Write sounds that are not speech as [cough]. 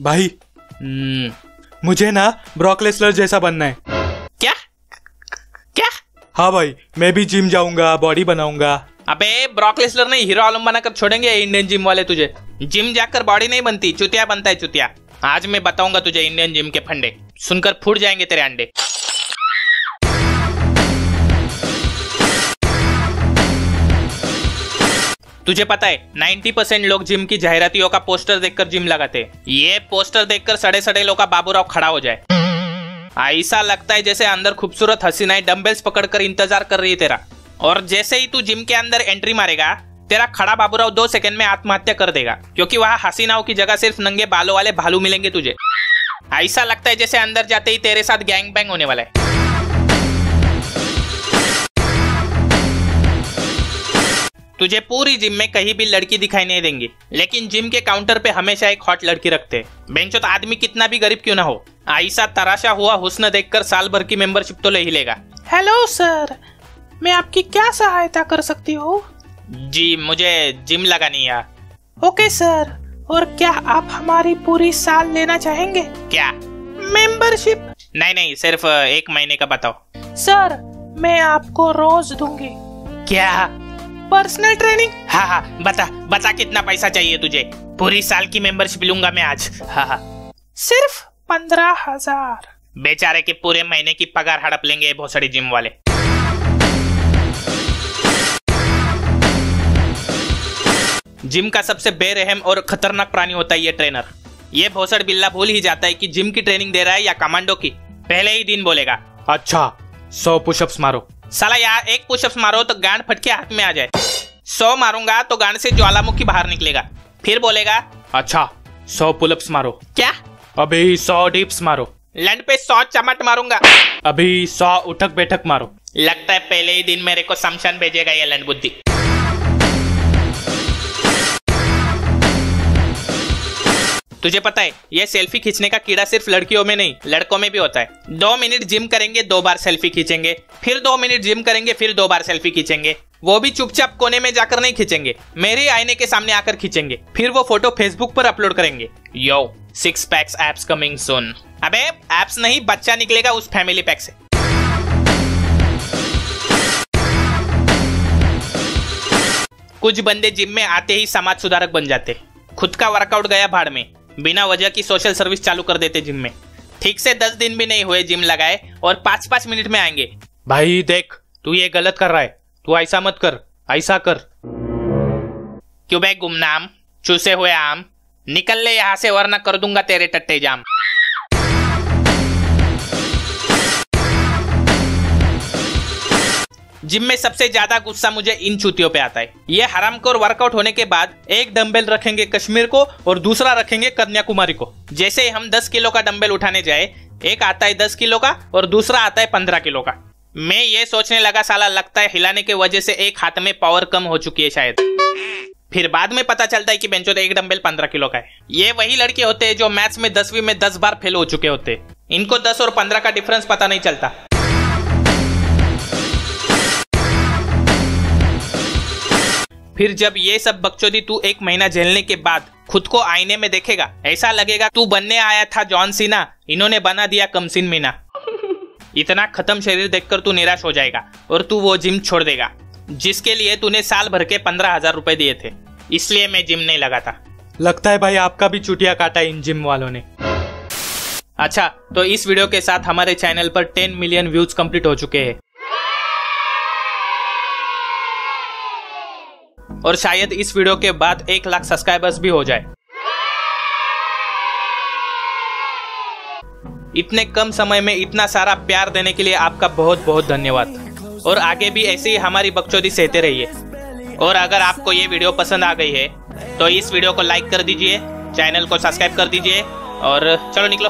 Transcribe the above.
भाई। हम्म, मुझे ना ब्रॉक लेसलर जैसा बनना है। क्या? क्या? हाँ भाई मैं भी जिम जाऊँगा बॉडी बनाऊँगा। अबे ब्रॉक लेसलर नहीं हीरो आलम बनाकर छोड़ेंगे इंडियन जिम वाले तुझे। जिम जाकर बॉडी नहीं बनती चुतिया बनता है चुतिया। आज मैं बताऊँगा तुझे इंडियन जिम के फंडे। सुनकर फूट जाएँगे तेरे अंडे। तुझे पता है 90 परसेंट लोग जिम की जाहिरातियों का पोस्टर देखकर जिम लगाते ये पोस्टर देखकर सड़े सड़े लोग का बाबूराव खड़ा हो जाए। ऐसा लगता है जैसे अंदर खूबसूरत हसीनाएँ डंबल्स पकड़कर इंतज़ार कर रही है तेरा। और जैसे ही तू जिम के अंदर एंट्री मारेगा, तेरा खड़ा बाबूराव दो सेकंड में आत्महत्या कर देगा। क्योंकि वहाँ हसीनाओं की जगह सिर्फ़ नंगे बालों वाले भालू मिलेंगे तुझे। ऐसा लगता है जैसे अंदर जाते ही तेरे साथ गैंग बैंग होने वाला है। तुझे पूरी जिम में कहीं भी लड़की दिखाई नहीं देंगी। लेकिन जिम के काउंटर पे हमेशा एक हॉट लड़की रखते। हैं बेंचो तो आदमी कितना भी गरीब क्यों ना हो। ऐसा तराशा हुआ हुस्न देखकर साल भर की मेंबरशिप तो ले ही लेगा। हेलो सर मैं आपकी क्या सहायता कर सकती हूँ? जी मुझे जिम लगानी है। ओके सर और क्या आप हमारी पूरी साल लेना चाहेंगे? क्या? मेंबरशिप नहीं नहीं सिर्फ़ एक महीने का बताओ। सर मैं आपको रोज दूँगी। क्या? पर्सनल ट्रेनिंग हाँ हाँ बता बता कितना पैसा चाहिए तुझे? पूरी साल की मेंबरशिप लूँगा मैं आज। हाँ हाँ। सिर्फ़ पंद्रह हज़ार। बेचारे के पूरे महीने की पगार हड़प लेंगे ये भोसड़ी जिम वाले। जिम का सबसे बेरहम और खतरनाक प्राणी होता है ये ट्रेनर ये भोसड़ बिल्ला भूल ही जाता है कि जिम की ट्रेनिंग दे रहा है या कमांडो की। पहले ही दिन बोलेगा अच्छा सौ पुशअप्स मारो। साला यार एक पुशअप्स मारो तो गांड फटके हाथ में आ जाए। सौ मारूँगा तो गांड से ज्वालामुखी बाहर निकलेगा। फिर बोलेगा अच्छा सौ पुलअप्स मारो। क्या? अभी सौ डिप्स मारो। लंड पे सौ चमट मारूँगा। अभी सौ उठक बैठक मारो। लगता है पहले ही दिन मेरे को शमशान भेजेगा ये लंड बुद्धि। तुझे पता है, ये सेल्फी खींचने का कीड़ा सिर्फ़ लड़कियों में नहीं, लड़कों में भी होता है। दो मिनट जिम करेंगे, दो बार सेल्फी खींचेंगे। फिर दो मिनट जिम करेंगे, फिर दो बार सेल्फी खींचेंगे। वो भी चुपचाप कोने में जाकर नहीं खींचेंगे, मेरे आईने के सामने आकर खींचेंगे। फिर वो फ़ोटो फेसबुक पर अपलोड करेंगे। Yo six packs abs coming soon अबे एप्स नहीं, बच्चा निकलेगा उस फैमिली पैक से। कुछ बंदे जिम में आते ही समाज सुधारक बन जाते। खुद का वर्कआउट गया भाड़ में। बिना वजह की सोशल सर्विस चालू कर देते जिम में। ठीक से दस दिन भी नहीं हुए जिम लगाए और पाँच पाँच मिनट में आएँगे। भाई, देख, तू ये गलत कर रहा है। तू ऐसा मत कर, ऐसा कर। क्यों बे गुमनाम? चूसे हुए आम। निकल ले यहाँ से, वरना कर दूँगा तेरे टट्टे जाम। जिम में सबसे ज़्यादा गुस्सा मुझे इन चूतियों पे आता है। ये हराम को वर्कआउट होने के बाद एक डंबल रखेंगे कश्मीर को और दूसरा रखेंगे कन्याकुमारी को। जैसे हम 10 किलो का डंबल उठाने जाए, एक आता है 10 किलो का और दूसरा आता है 15 किलो का। मैं ये सोचने लगा, साला लगता है हिलाने के वजह से एक हाथ में पावर कम हो चुकी है शायद। फिर बाद में पता चलता है कि बेंचो तो एक डंबल पंद्रह किलो का है। ये वही लड़के होते हैं जो मैथ्स में दसवीं में दस बार फेल हो चुके होते हैं। इनको दस और पंद्रह का डिफरेंस पता नहीं चलता। फिर जब ये सब बकचोदी तू एक महीना झेलने के बाद खुद को आईने में देखेगा ऐसा लगेगा तू बनने आया था जॉन सीना इन्होंने बना दिया कमसिन मीना। [laughs] इतना खत्म शरीर देखकर तू निराश हो जाएगा और तू वो जिम छोड़ देगा जिसके लिए तूने साल भर के पंद्रह हज़ार रूपए दिए थे। इसलिए मैं जिम नहीं लगा था। लगता है भाई आपका भी चुटिया काटा इन जिम वालों ने। अच्छा तो इस वीडियो के साथ हमारे चैनल पर 10 मिलियन व्यूज़ कंप्लीट हो चुके हैं। और शायद इस वीडियो के बाद एक लाख सब्सक्राइबर्स भी हो जाए। इतने कम समय में इतना सारा प्यार देने के लिए आपका बहुत बहुत धन्यवाद। और आगे भी ऐसे ही हमारी बकचोदी सहते रहिए। और अगर आपको ये वीडियो पसंद आ गई है तो इस वीडियो को लाइक कर दीजिए, चैनल को सब्सक्राइब कर दीजिए, और चलो निकलो।